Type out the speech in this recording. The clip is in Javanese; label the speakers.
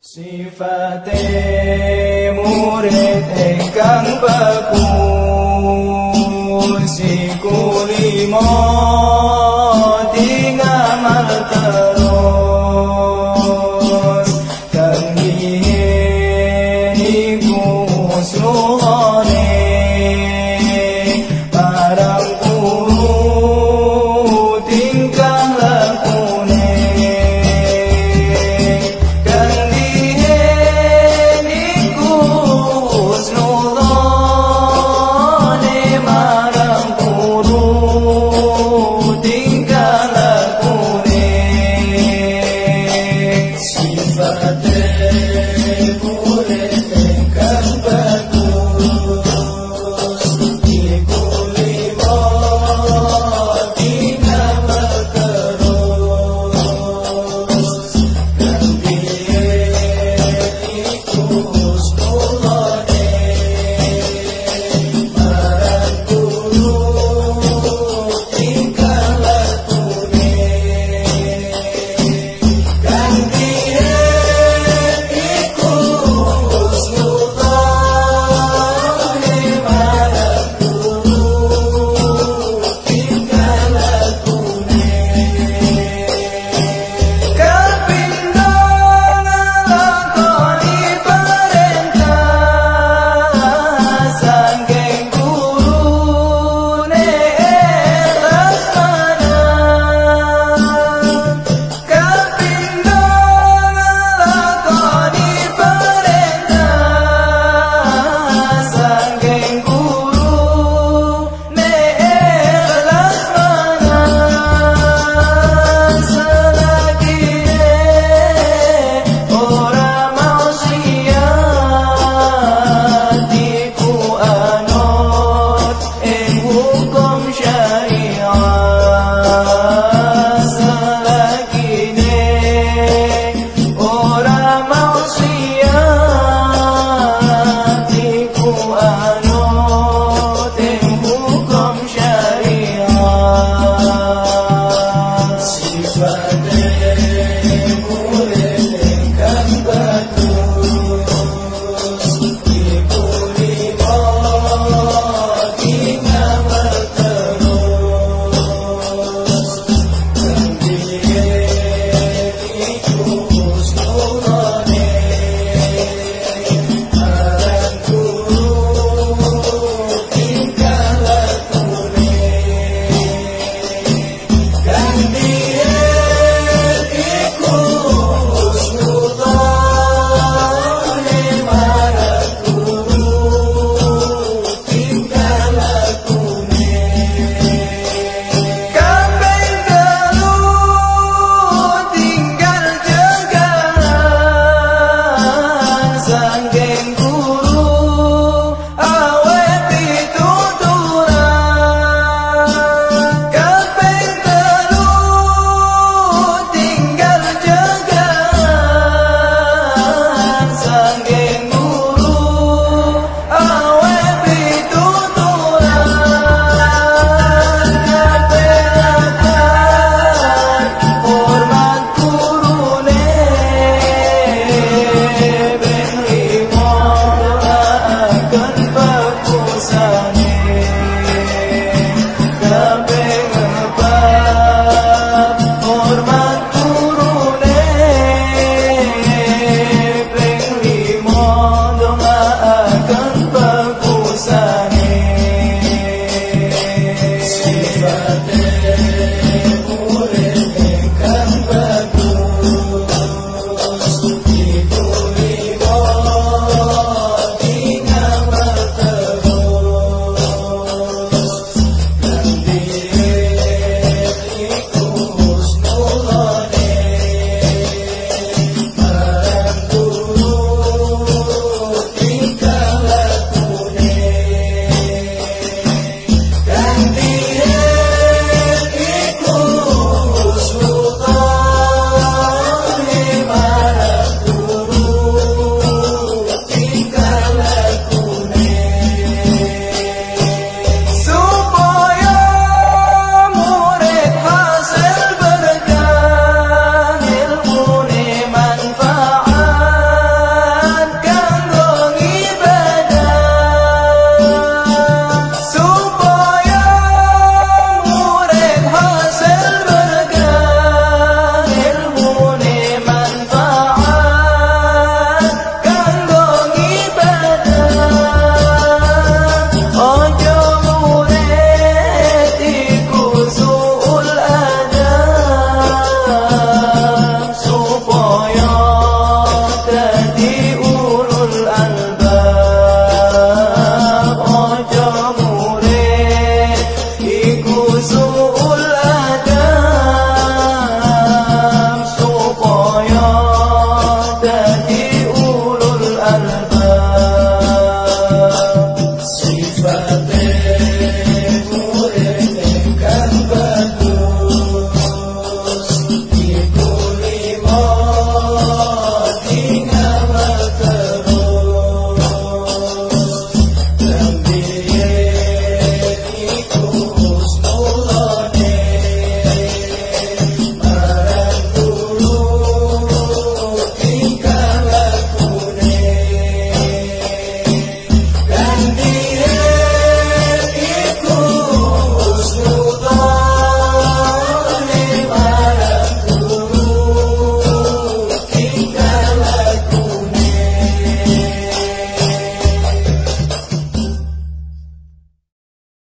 Speaker 1: Sifate murid engkang beku lima tingamal terus